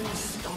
Unstoppable.